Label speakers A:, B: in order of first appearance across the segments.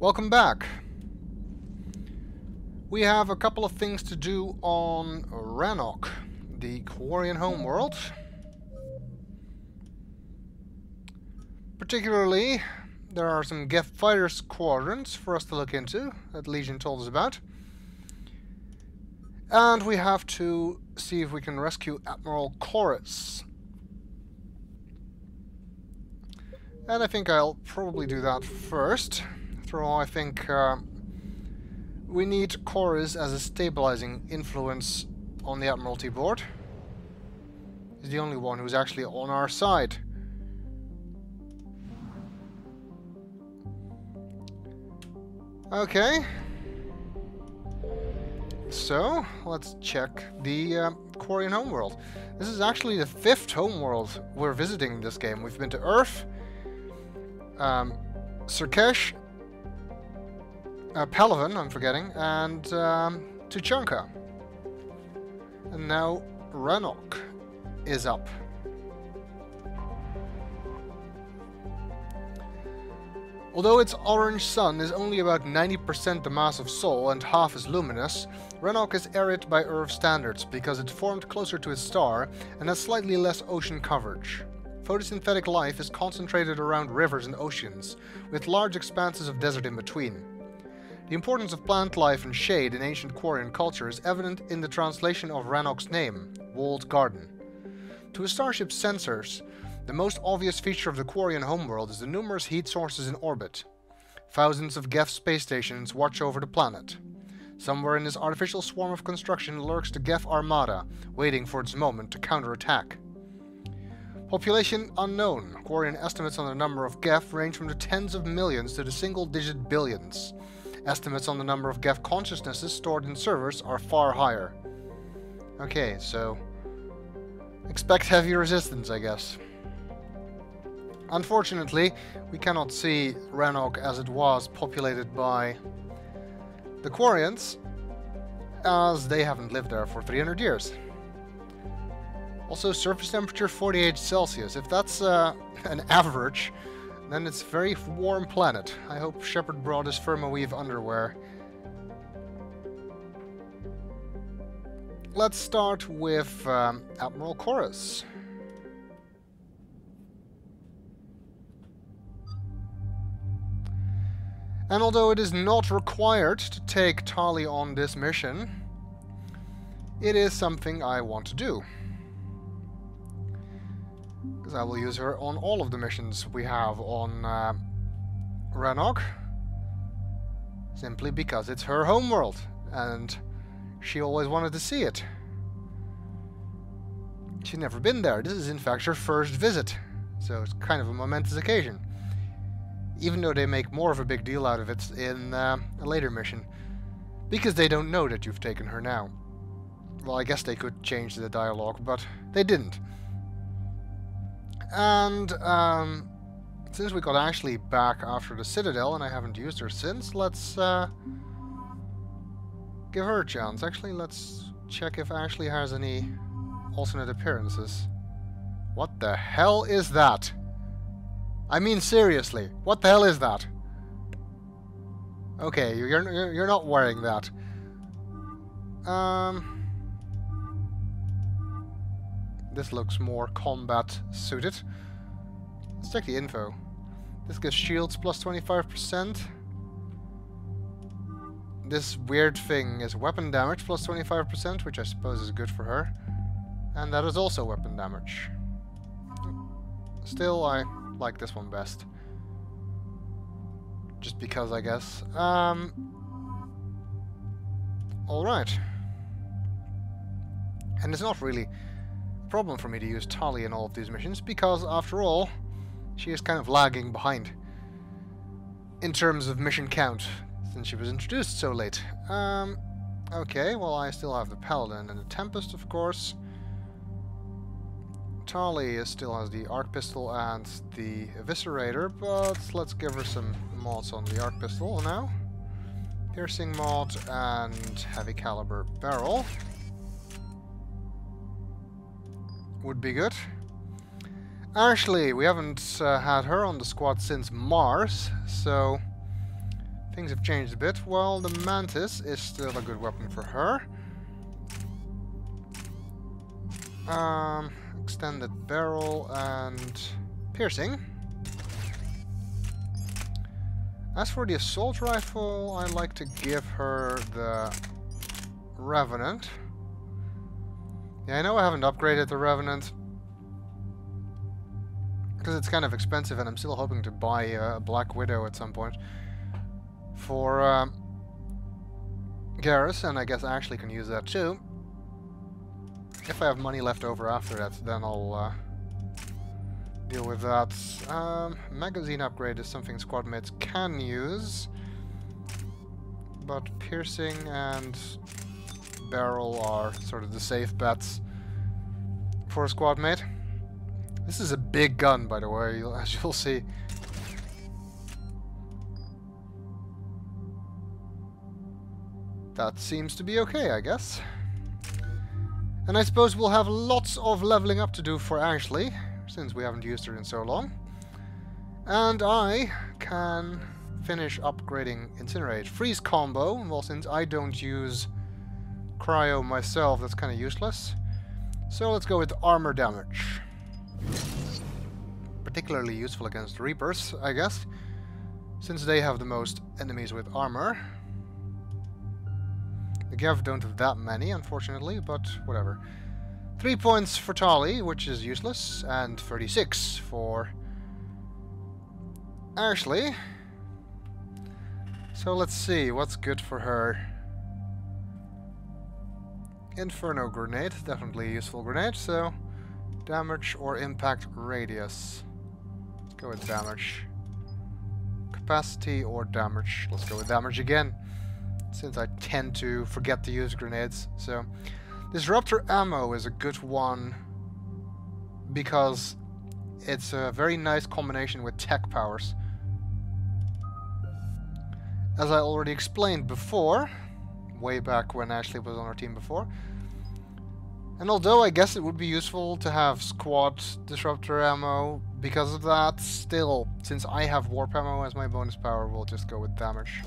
A: Welcome back. We have a couple of things to do on Rannoch, the Quarian homeworld. Particularly, there are some Geth fighter squadrons for us to look into that Legion told us about. And we have to see if we can rescue Admiral Koris. And I think I'll probably do that first. After all, I think uh, we need Koris as a stabilizing influence on the Admiralty board. He's the only one who's actually on our side. Okay. So, let's check the uh, Quarian homeworld. This is actually the fifth homeworld we're visiting in this game. We've been to Earth, um, Sur'Kesh, uh, I'm forgetting, and um, Tuchanka. And now Rannoch is up. Although its orange sun is only about 90% the mass of Sol and half as luminous, Rannoch is arid by Earth standards because it formed closer to its star and has slightly less ocean coverage. Photosynthetic life is concentrated around rivers and oceans, with large expanses of desert in between. The importance of plant life and shade in ancient Quarian culture is evident in the translation of Rannoch's name, Walled Garden. To a starship's sensors, the most obvious feature of the Quarian homeworld is the numerous heat sources in orbit. Thousands of Geth space stations watch over the planet. Somewhere in this artificial swarm of construction lurks the Geth Armada, waiting for its moment to counterattack. Population unknown. Quarian estimates on the number of Geth range from the tens of millions to the single-digit billions. Estimates on the number of Geth consciousnesses stored in servers are far higher. Okay, so... Expect heavy resistance, I guess. Unfortunately, we cannot see Rannoch as it was populated by the Quarians, as they haven't lived there for 300 years. Also, surface temperature 48 Celsius. If that's uh, an average, then it's very warm planet. I hope Shepard brought his Thermoweave underwear. Let's start with um, Admiral Koris. And although it is not required to take Tali on this mission, it is something I want to do. I will use her on all of the missions we have on uh. Simply because it's her homeworld, and she always wanted to see it. She's never been there. This is in fact her first visit, so it's kind of a momentous occasion even though they make more of a big deal out of it in uh, a later mission. Because they don't know that you've taken her now. Well, I guess they could change the dialogue, but they didn't. And um, since we got Ashley back after the Citadel, and I haven't used her since, let's uh, give her a chance. Actually, let's check if Ashley has any alternate appearances. What the hell is that? I mean seriously, what the hell is that? Okay, you're, you're, you're not wearing that. Um, this looks more combat suited. Let's check the info. This gives shields plus 25%. This weird thing is weapon damage plus 25%, which I suppose is good for her. And that is also weapon damage. Still, I like this one best. Just because, I guess. Um, Alright. And it's not really problem for me to use Tali in all of these missions, because, after all, she is kind of lagging behind in terms of mission count, since she was introduced so late. Um, okay, well I still have the Paladin and the Tempest, of course. Tali still has the arc pistol and the eviscerator, but let's give her some mods on the arc pistol now. Piercing mod and heavy caliber barrel. Would be good. Ashley, we haven't uh, had her on the squad since Mars, so Things have changed a bit. Well, the Mantis is still a good weapon for her. Um, extended barrel and piercing. As for the assault rifle, I like to give her the Revenant. Yeah, I know I haven't upgraded the Revenant. Because it's kind of expensive and I'm still hoping to buy a Black Widow at some point. For uh, Garrus, and I guess I actually can use that too. If I have money left over after that, then I'll uh, deal with that. Um, magazine upgrade is something squad mates can use. But piercing and barrel are sort of the safe bets for a squad mate. This is a big gun, by the way, as you'll see. That seems to be okay, I guess. And I suppose we'll have lots of leveling up to do for Ashley, since we haven't used her in so long. And I can finish upgrading Incinerate. Freeze combo, well since I don't use Cryo myself, that's kind of useless. So let's go with armor damage. Particularly useful against Reapers, I guess, since they have the most enemies with armor. The Geth don't have that many, unfortunately, but whatever. Three points for Tali, which is useless, and 36 for Ashley. So let's see, what's good for her? Inferno Grenade, definitely a useful grenade, so damage or impact radius. Let's go with damage. Capacity or damage. Let's go with damage again since I tend to forget to use grenades. So, Disruptor Ammo is a good one because it's a very nice combination with tech powers. As I already explained before, way back when Ashley was on our team before, and although I guess it would be useful to have squad disruptor ammo, because of that, still, since I have warp ammo as my bonus power, we'll just go with damage.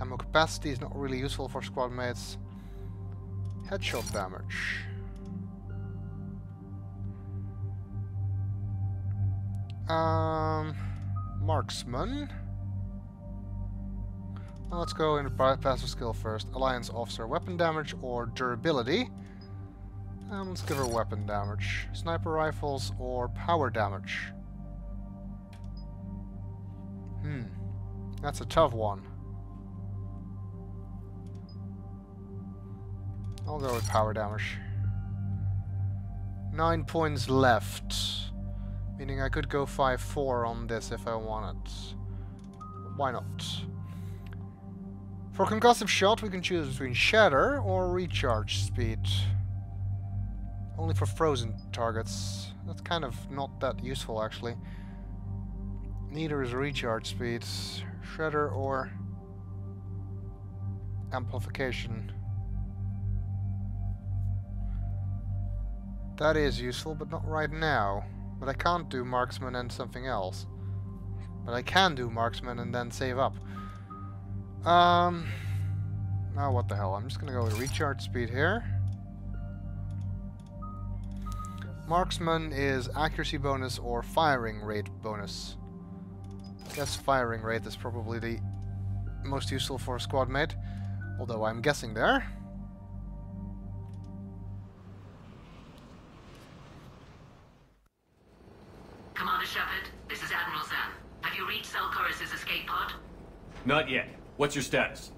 A: Ammo capacity is not really useful for squad mates. Headshot damage. Um, marksman. Well, let's go into passive skill first. Alliance officer, weapon damage or durability. Um, let's give her weapon damage. Sniper rifles or power damage. Hmm, that's a tough one. I'll go with power damage. Nine points left. Meaning I could go 5-4 on this if I wanted. Why not? For concussive shot we can choose between shatter or recharge speed. Only for frozen targets. That's kind of not that useful actually. Neither is recharge speed. Shredder or amplification. That is useful, but not right now. But I can't do marksman and something else. But I can do marksman and then save up. Um... Now oh, what the hell, I'm just gonna go with recharge speed here. Marksman is accuracy bonus or firing rate bonus. I guess firing rate is probably the most useful for a squad mate. Although I'm guessing there.
B: Commander Shepard, this is Admiral Xen. Have you reached Zaal'Koris's escape pod?
C: Not yet. What's your status?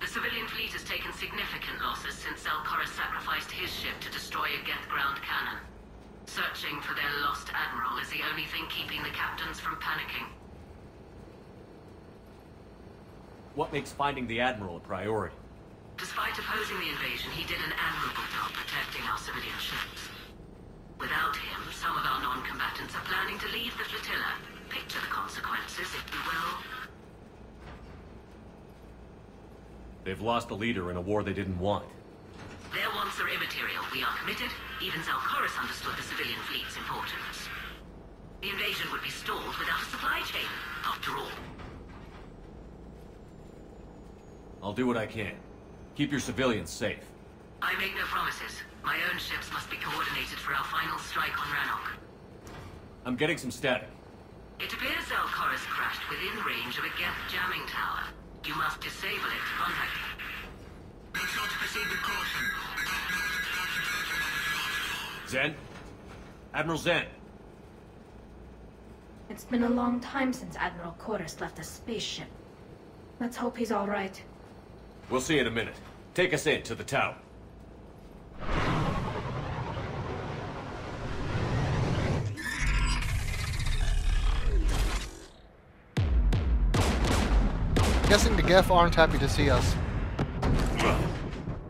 B: The civilian fleet has taken significant losses since Zaal'Koris sacrificed his ship to destroy a Geth ground cannon. Searching for their lost admiral is the only thing keeping the captains from panicking.
C: What makes finding the admiral a priority?
B: Despite opposing the invasion, he did an admirable job protecting our civilian ships. Without him, some of our non-combatants are planning to leave the flotilla. Picture the consequences, if you will.
C: They've lost a leader in a war they didn't want.
B: Their wants are immaterial. We are committed. Even Zaal'Koris understood the civilian fleet's importance. The invasion would be stalled without a supply chain, after all.
C: I'll do what I can. Keep your civilians safe.
B: I make no promises. My own ships must be coordinated for our final strike on Rannoch.
C: I'm getting some static.
B: It appears Zelkor crashed within range of a Geth jamming tower. You must disable it to contact it. Make sure to proceed with caution.
C: Xen? Admiral Xen,
D: It's been a long time since Admiral Koris left a spaceship. Let's hope he's all right.
C: we'll see in a minute. Take us in to the tower.
A: Guessing the Geth aren't happy to see us.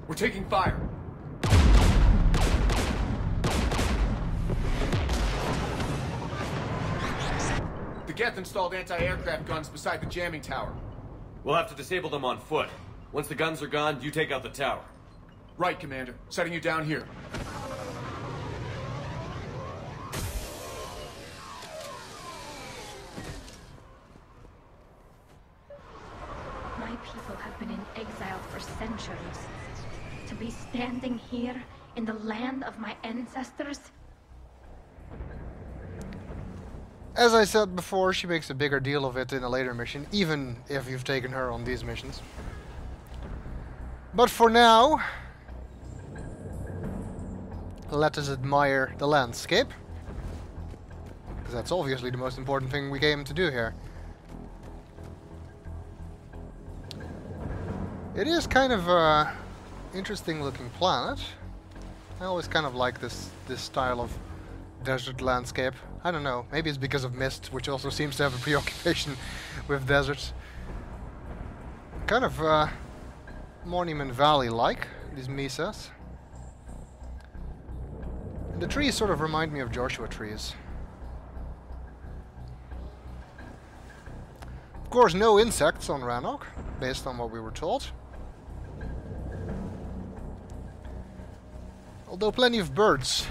E: We're taking fire. The Geth installed anti-aircraft guns beside the jamming tower.
C: We'll have to disable them on foot. Once the guns are gone, you take out the tower.
E: Right, Commander. Setting you down here.
D: Be standing here in the land of my ancestors?
A: As I said before, she makes a bigger deal of it in a later mission, even if you've taken her on these missions. But for now, let us admire the landscape. Because that's obviously the most important thing we came to do here. It is kind of a interesting looking planet. I always kind of like this this style of desert landscape. I don't know, maybe it's because of mist, which also seems to have a preoccupation with deserts. Kind of uh, Monument Valley-like, these mesas. And the trees sort of remind me of Joshua trees. Of course, no insects on Rannoch, based on what we were told. Although plenty of birds.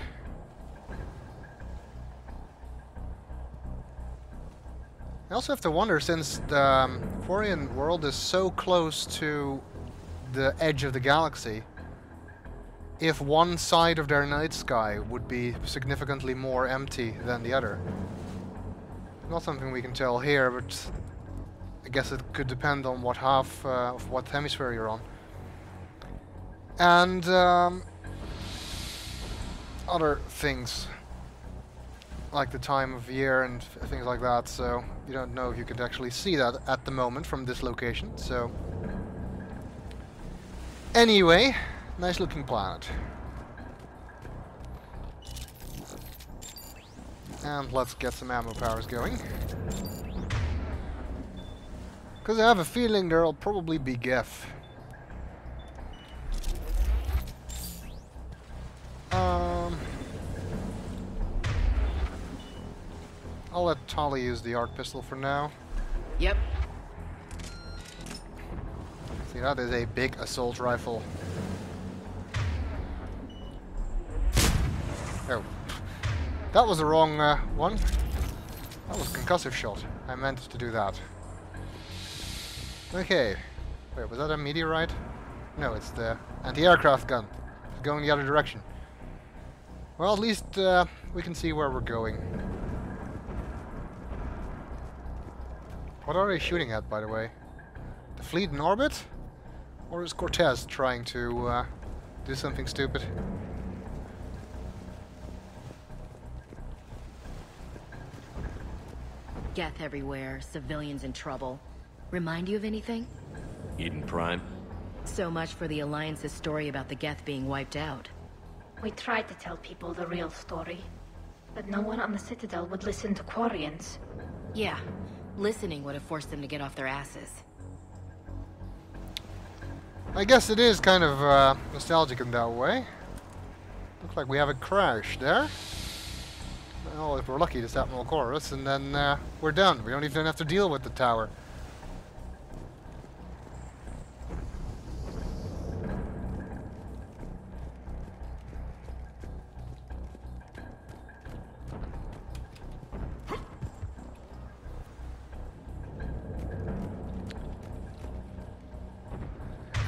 A: I also have to wonder, since the um, world is so close to the edge of the galaxy, if one side of their night sky would be significantly more empty than the other. Not something we can tell here, but I guess it could depend on what half uh, of what hemisphere you're on. And um, other things like the time of year and things like that, so you don't know if you could actually see that at the moment from this location, so... Anyway, nice looking planet. And let's get some ammo powers going. Because I have a feeling there'll probably be Geth. I'll let Tali use the arc pistol for now.
B: Yep.
A: See, that is a big assault rifle. Oh. That was the wrong uh, one. That was concussive shot. I meant to do that. Okay. Wait, was that a meteorite? No, it's the anti-aircraft gun. It's going the other direction. Well, at least uh, we can see where we're going. What are they shooting at, by the way? The fleet in orbit? Or is Cortez trying to uh, do something stupid?
F: Geth everywhere, civilians in trouble. Remind you of anything?
C: Eden Prime?
F: So much for the Alliance's story about the Geth being wiped out.
D: We tried to tell people the real story. But no one on the Citadel would listen to Quarians.
F: Yeah, listening would have forced them to get off their asses.
A: I guess it is kind of uh, nostalgic in that way. Looks like we have a crash there. Well, if we're lucky, it's Admiral Koris, and then uh, we're done. We don't even have to deal with the tower.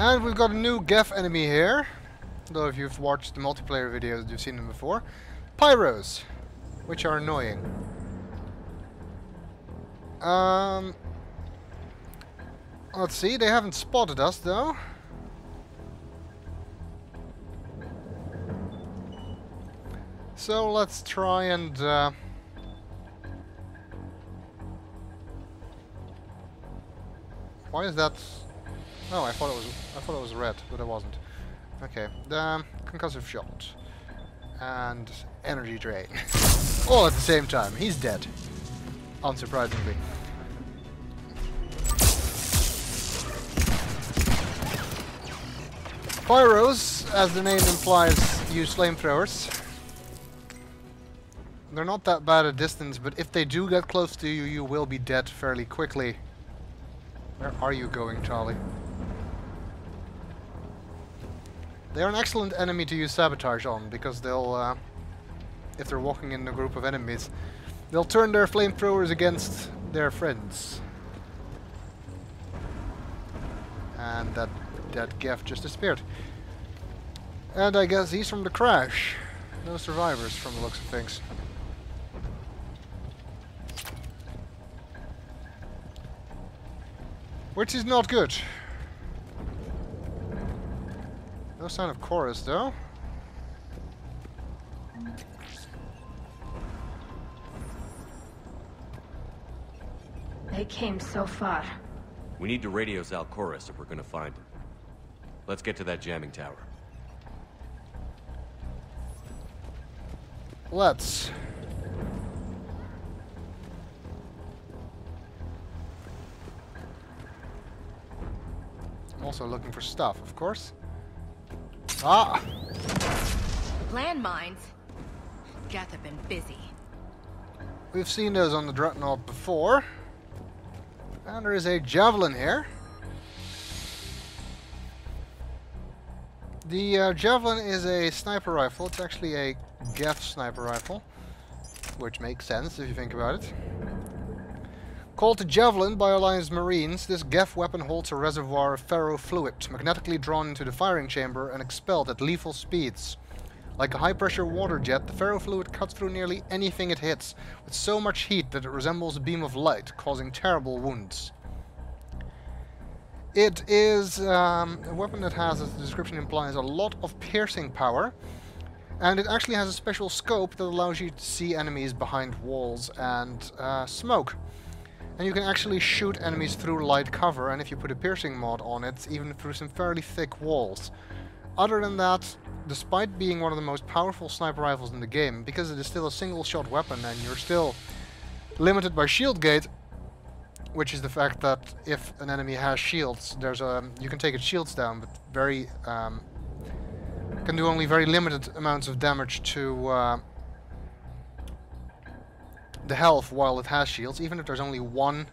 A: And we've got a new Geth enemy here. Though if you've watched the multiplayer videos, you've seen them before. Pyros, which are annoying. Um, let's see, they haven't spotted us though. So let's try and uh, Why is that? Oh, I thought it was. I thought it was red, but it wasn't. Okay, the concussive shot and energy drain, all at the same time. He's dead, unsurprisingly. Pyros, as the name implies, use flamethrowers. They're not that bad at distance, but if they do get close to you, you will be dead fairly quickly. Where are you going, Charlie? They're an excellent enemy to use sabotage on, because they'll, uh, if they're walking in a group of enemies, they'll turn their flamethrowers against their friends. And that, that Geth just disappeared. And I guess he's from the crash. No survivors from the looks of things. Which is not good. No sign of Koris though.
D: They came so far.
C: We need to radio Zaal'Koris if we're gonna find him. Let's get to that jamming tower.
A: Let's. Also looking for stuff, of course. Ah!
F: Landmines? Geth have been busy.
A: We've seen those on the Dreadnought before. And there is a Javelin here. The uh, Javelin is a sniper rifle. It's actually a Geth sniper rifle. Which makes sense if you think about it. Called the Javelin by Alliance Marines, this Geth weapon holds a reservoir of ferrofluid, magnetically drawn into the firing chamber and expelled at lethal speeds. Like a high-pressure water jet, the ferrofluid cuts through nearly anything it hits, with so much heat that it resembles a beam of light, causing terrible wounds. It is um, a weapon that has, as the description implies, a lot of piercing power, and it actually has a special scope that allows you to see enemies behind walls and uh, smoke. And you can actually shoot enemies through light cover, and if you put a piercing mod on it, even through some fairly thick walls. Other than that, despite being one of the most powerful sniper rifles in the game, because it is still a single shot weapon and you're still limited by shield gate, which is the fact that if an enemy has shields, there's a you can take its shields down, but very um, can do only very limited amounts of damage to uh, the health while it has shields, even if there's only one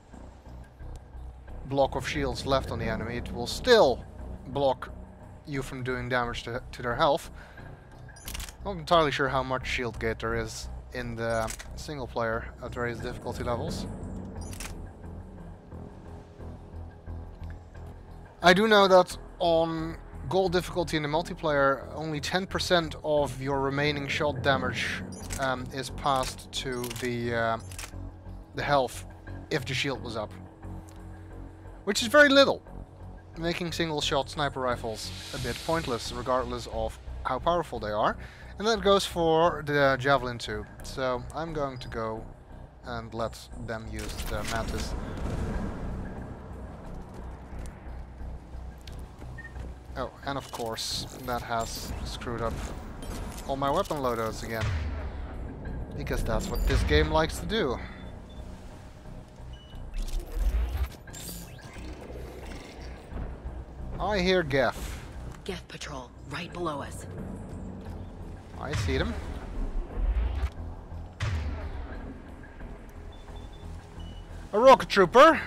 A: block of shields left on the enemy, it will still block you from doing damage to, to their health. Not entirely sure how much shield gate there is in the single player at various difficulty levels. I do know that on gold difficulty in the multiplayer, only 10% of your remaining shot damage um, is passed to the uh, the health if the shield was up, which is very little, making single-shot sniper rifles a bit pointless, regardless of how powerful they are. And that goes for the javelin too. So I'm going to go and let them use the mantis. Oh, and of course, that has screwed up all my weapon loadouts again. Because that's what this game likes to do. I hear Geth.
F: Geth patrol, right below us.
A: I see them. A rocket trooper.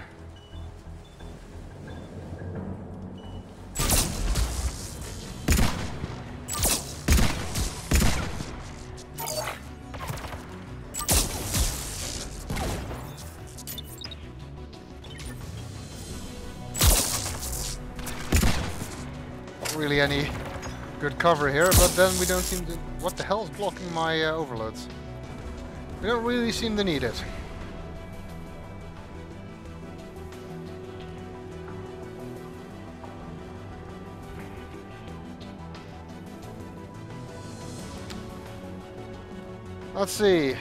A: Any good cover here, but then we don't seem to... What the hell is blocking my uh, overloads? We don't really seem to need it. Let's see.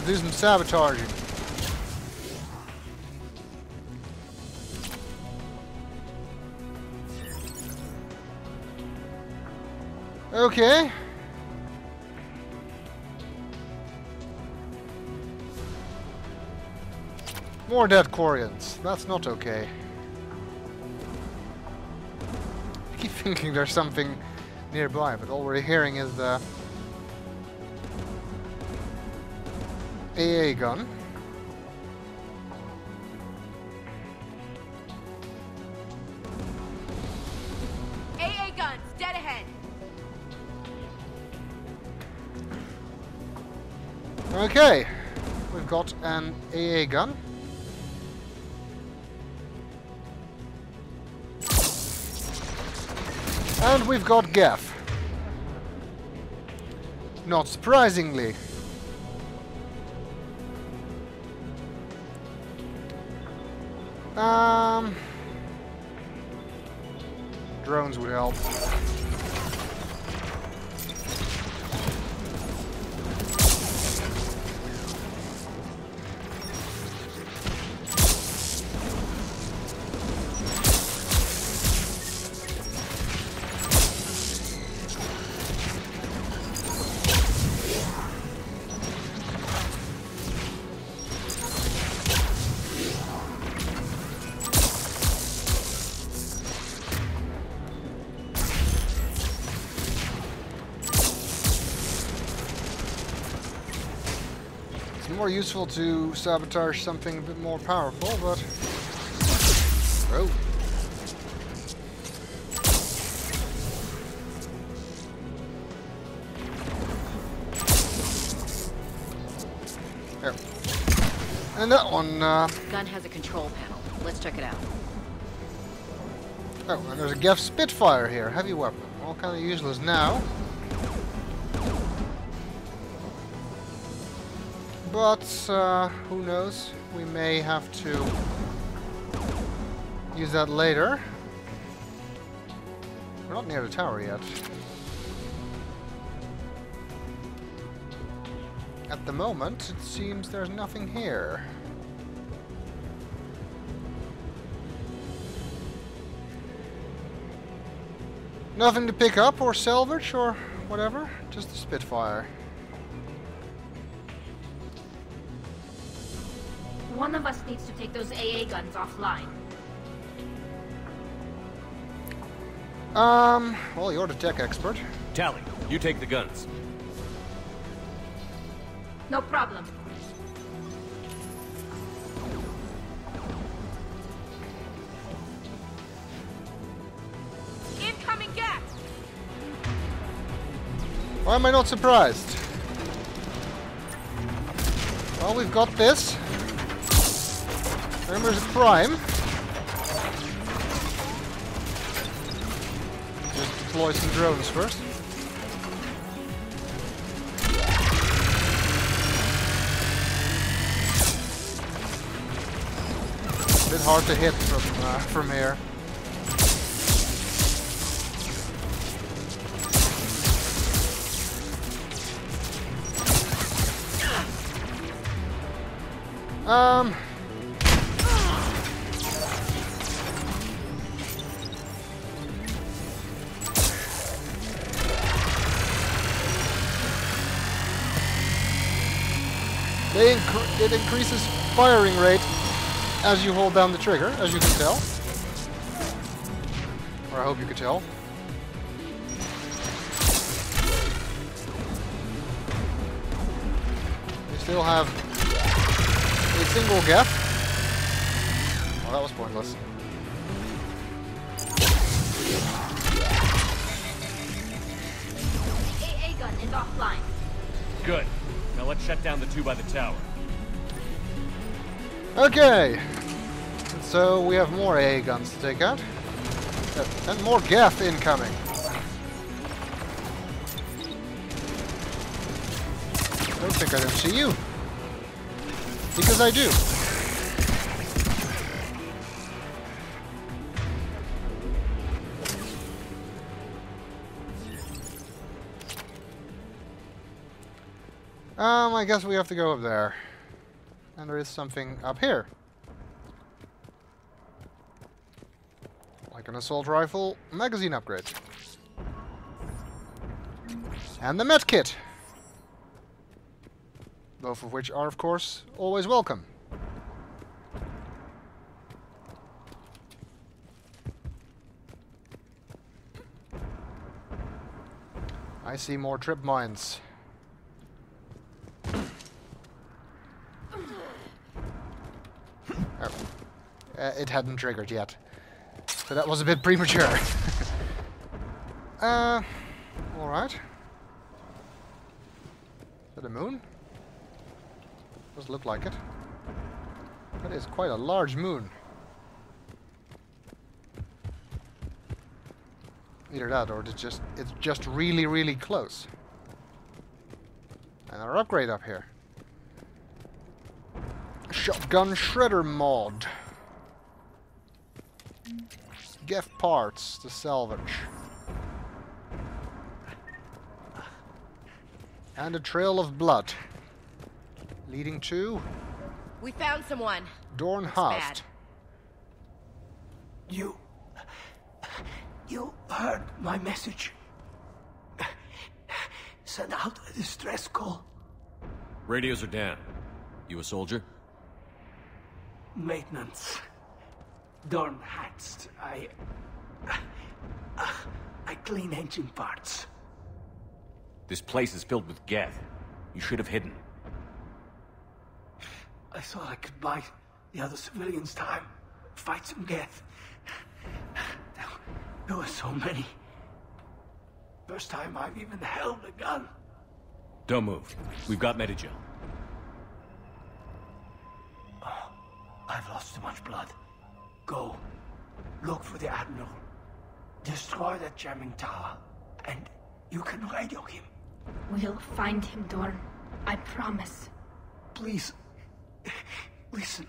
A: I'll do some sabotaging. Okay. More dead Quarians. That's not okay. I keep thinking there's something nearby, but all we're hearing is the AA gun.
G: AA guns, dead ahead.
A: Okay, we've got an AA gun. And we've got Geth. Not surprisingly. Um, drones would help. Useful to sabotage something a bit more powerful, but... Oh. There. And that one, uh...
F: Gun has a control panel. Let's check it out.
A: Oh, and there's a Geth Spitfire here. Heavy weapon. All kind of useless now. But, uh, who knows? We may have to use that later. We're not near the tower yet. At the moment, it seems there's nothing here. Nothing to pick up or salvage or whatever, just the Spitfire.
D: One of us needs to take those AA guns offline.
A: Um, well, you're the tech expert.
C: Tali, you take the guns.
D: No problem.
G: Incoming gas.
A: Why am I not surprised? Well, we've got this. Remember the prime. Just deploy some drones first. A bit hard to hit from uh, from here. Um. Increases firing rate as you hold down the trigger, as you can tell. Or I hope you could tell. At least still have a single Geth. Oh, that was pointless.
D: The AA gun is offline.
C: Good. Now let's shut down the two by the tower.
A: Okay. So we have more AA guns to take out. And more Geth incoming. I don't think I don't see you. Because I do. Um, I guess we have to go up there. And there is something up here. Like an assault rifle magazine upgrade. And the med kit. Both of which are, of course, always welcome. I see more trip mines. Oh. Uh, it hadn't triggered yet. So that was a bit premature. uh, alright. Is that a moon? Does look like it. That is quite a large moon. Either that or it's just it's just really really close. And our upgrade up here. Shotgun shredder mod. Geth parts to salvage. And a trail of blood. Leading to
G: We found someone.
A: Dorn. Haft.
H: You. You heard my message. Send out a distress call.
C: Radios are down. You a soldier?
H: Maintenance. Dorn Hatst. I. I clean engine parts.
C: This place is filled with Geth. You should have hidden.
H: I thought I could buy the other civilians time. Fight some Geth. There, there were so many. First time I've even held a gun.
C: Don't move. We've got Medigel.
H: I've lost too much blood. Go. Look for the Admiral. Destroy that jamming tower. And you can radio him.
D: We'll find him, Dorn. I promise.
H: Please. Listen.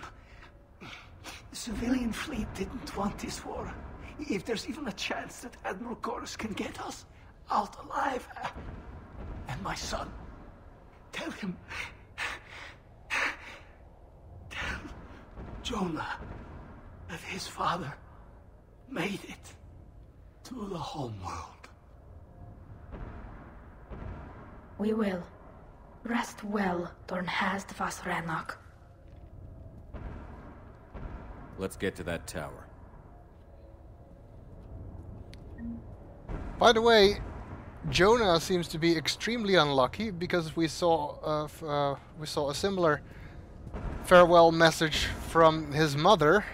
H: The civilian fleet didn't want this war. If there's even a chance that Admiral Koris can get us out alive. uh, And my son. Tell him. Tell Jonah that his father made it to the home world.
D: We will. Rest well, Dorn Hast vas Rannoch.
C: Let's get to that tower.
A: By the way, Jonah seems to be extremely unlucky because we saw uh, f- uh, we saw a similar farewell message from his mother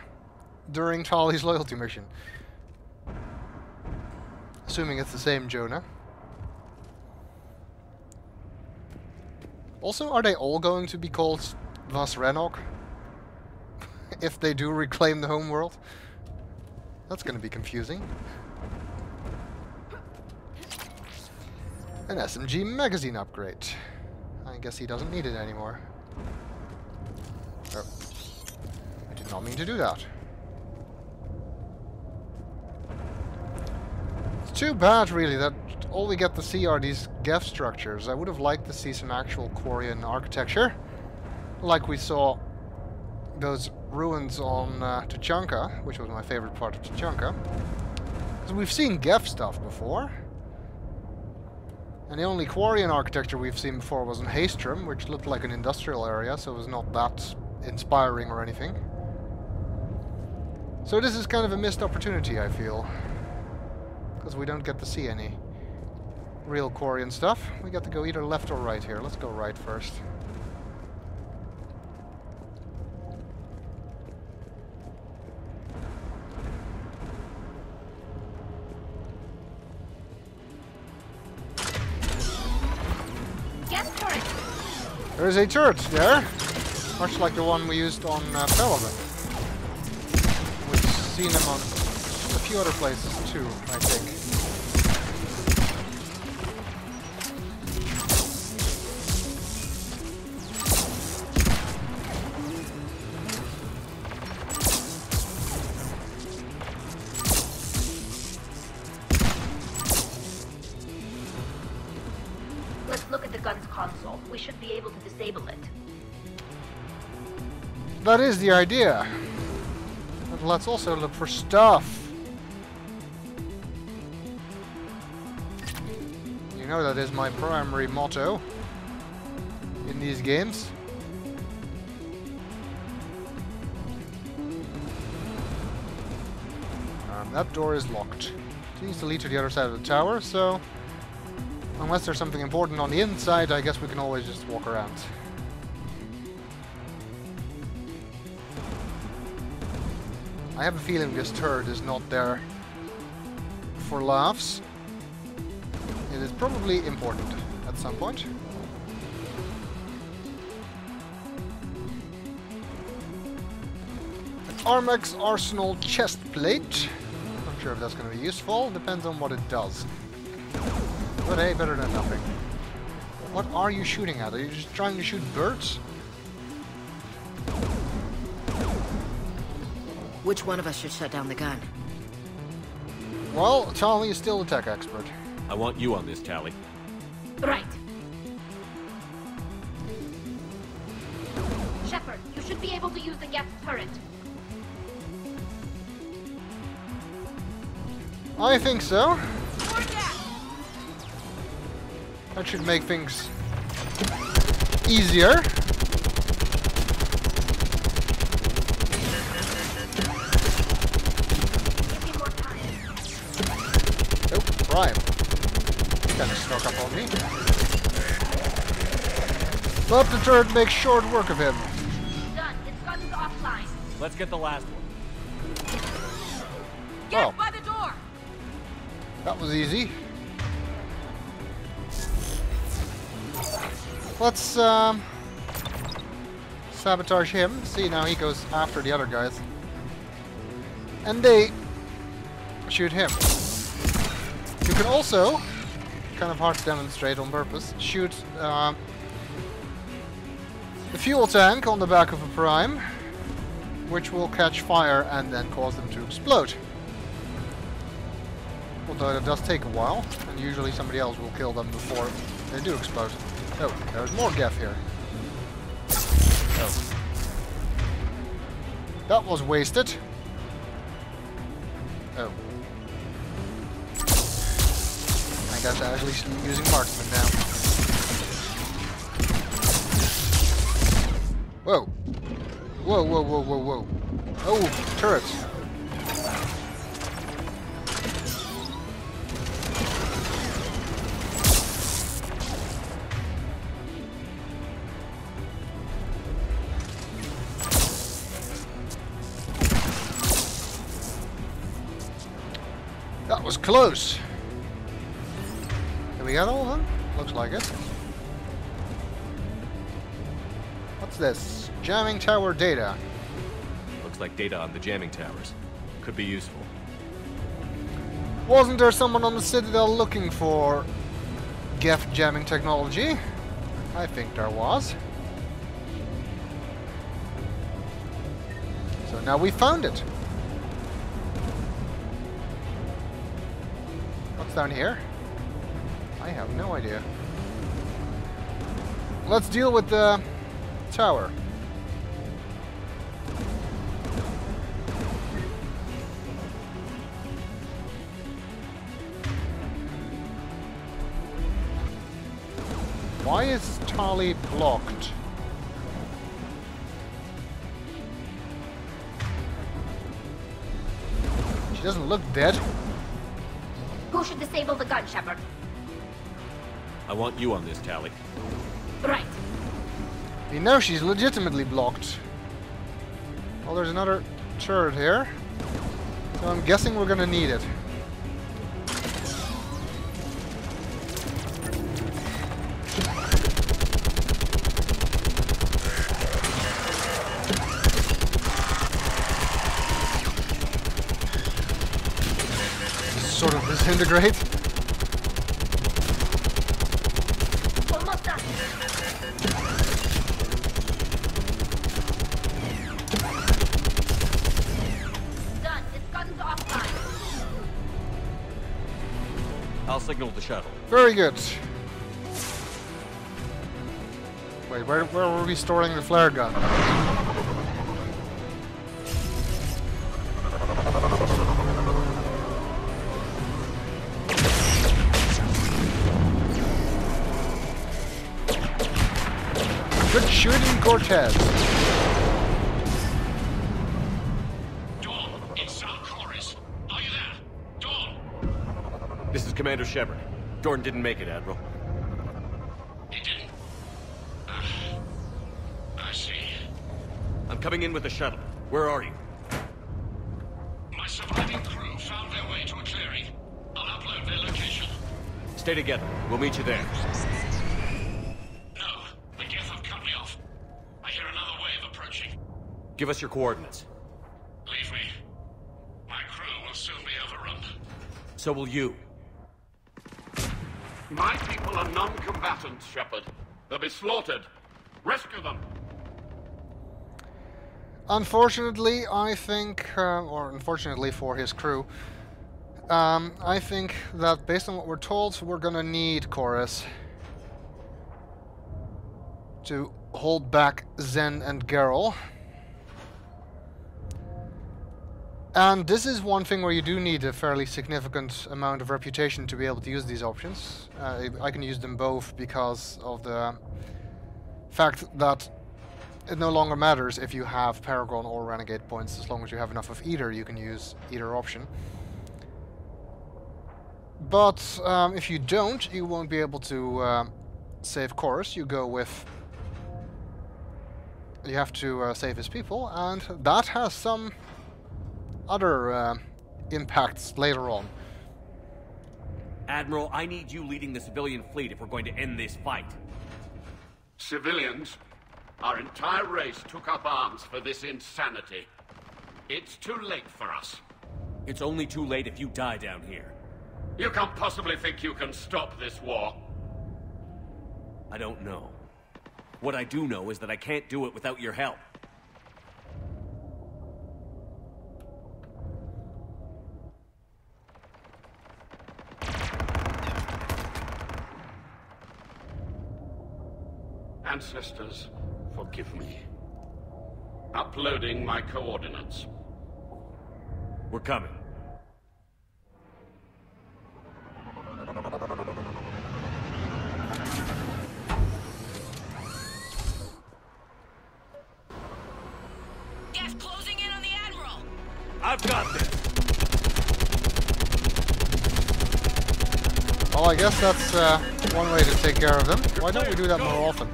A: during Tali's loyalty mission. Assuming it's the same Jonah. Also, are they all going to be called Vas Rannoch? if they do reclaim the homeworld? That's to be confusing. An SMG magazine upgrade. I guess he doesn't need it anymore. Oh. I did not mean to do that. It's too bad, really, that all we get to see are these Geth structures. I would have liked to see some actual Quarian architecture. Like we saw those ruins on uh, Tuchanka, which was my favorite part of Tuchanka. Because we've seen Geth stuff before. And the only Quarian architecture we've seen before was in Haestrom, which looked like an industrial area, so it was not that inspiring or anything. So this is kind of a missed opportunity, I feel. Because we don't get to see any real quarry and stuff. We got to go either left or right here. Let's go right first. There is a turret there, much like the one we used on uh, Seen them on a few other places too, I think.
D: Let's look at the gun's console. We should be able to disable it.
A: That is the idea. Let's also look for stuff. You know that is my primary motto in these games. That door is locked. It needs to lead to the other side of the tower, so unless there's something important on the inside, I guess we can always just walk around. I have a feeling this turret is not there for laughs. It is probably important at some point. An Armax Arsenal chest plate. Not sure if that's going to be useful. Depends on what it does. But hey, better than nothing. What are you shooting at? Are you just trying to shoot birds?
F: Which one of us should shut down the gun?
A: Well, Tali is still a tech expert.
C: I want you on this, Tali.
D: Right. Shepard, you should be able to use the Geth turret.
A: I think so. That should make things easier. But the turret makes short work of him.
D: Done. Its gun is offline.
C: Let's get the last one.
G: Get
A: Oh.
G: by the door!
A: That was easy. Let's um, sabotage him. See, now he goes after the other guys. And they shoot him. You can also, kind of hard to demonstrate on purpose, shoot um, the fuel tank on the back of a prime, which will catch fire and then cause them to explode. Although it does take a while, and usually somebody else will kill them before they do explode. Oh, there's more Geth here. Oh. That was wasted. Oh. I guess actually using marksman now. Whoa. Whoa, whoa, whoa, whoa, whoa. Oh, turrets. That was close. Did we get all of them? Looks like it. What's this? Jamming tower data.
C: Looks like data on the jamming towers. Could be useful.
A: Wasn't there someone on the Citadel looking for Geth jamming technology? I think there was. So now we found it. What's down here? I have no idea. Let's deal with the tower. Why is Tali blocked? She doesn't look dead.
D: Who should disable the gun, Shepard?
C: I want you on this, Tali.
D: Right.
A: We know she's legitimately blocked. Oh, there's another turret here. So I'm guessing we're gonna need it.
C: Sort of disintegrate.
A: Very good. Wait, where, where were we storing the flare gun? Good shooting, Cortez.
I: Dawn, it's Zaal'Koris. Are you there? Dawn!
C: This is Commander Shepard. Jordan didn't make it, Admiral.
I: He didn't. Ah, I see.
C: I'm coming in with the shuttle. Where are you?
I: My surviving crew found their way to a clearing. I'll upload their location.
C: Stay together. We'll meet you there.
I: No, the Geth have cut me off. I hear another wave approaching.
C: Give us your coordinates.
I: Leave me. My crew will soon be overrun.
C: So will you.
J: My people are non-combatants, Shepard. They'll be slaughtered. Rescue them.
A: Unfortunately, I think, uh, or unfortunately for his crew, um, I think that based on what we're told, we're gonna need Koris to hold back Xen and Gerrel. And this is one thing where you do need a fairly significant amount of reputation to be able to use these options. Uh, I can use them both because of the fact that it no longer matters if you have Paragon or Renegade points, as long as you have enough of either, you can use either option. But um, if you don't, you won't be able to uh, save Koris. You go with. You have to uh, save his people, and that has some other uh, impacts later on.
C: Admiral, I need you leading the civilian fleet if we're going to end this fight.
J: Civilians, our entire race took up arms for this insanity. It's too late for us.
C: It's only too late if you die down here.
J: You can't possibly think you can stop this war.
C: I don't know. What I do know is that I can't do it without your help.
J: Ancestors, forgive me. Uploading my coordinates.
C: We're coming.
G: Geth closing in on the Admiral.
C: I've got this!
A: Well, I guess that's uh, one way to take care of them. Why don't we do that more often?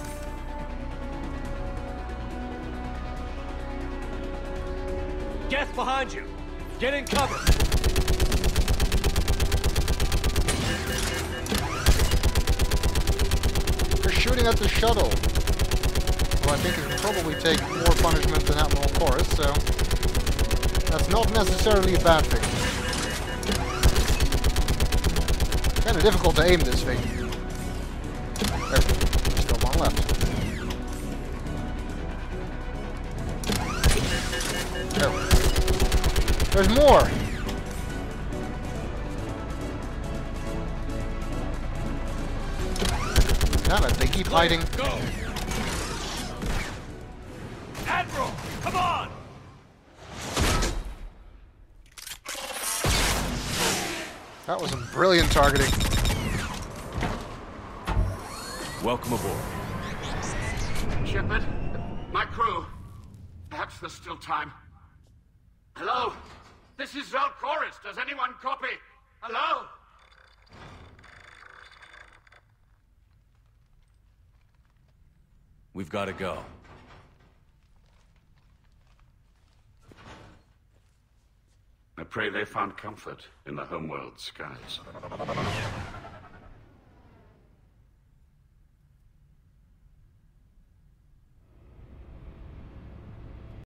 C: Behind you! Get in cover!
A: They're shooting at the shuttle. Well, I think it can probably take more punishment than Admiral Koris, so that's not necessarily a bad thing. Kind of difficult to aim this thing. There, still one left. There's more! Damn it, they keep hiding.
C: Go! Admiral, come on!
A: That was some brilliant targeting.
C: Welcome aboard.
J: Shepard, my crew. Perhaps there's still time. Hello? This is Zaal'Koris. Does anyone copy? Hello?
C: We've got to go.
J: I pray they found comfort in the homeworld skies.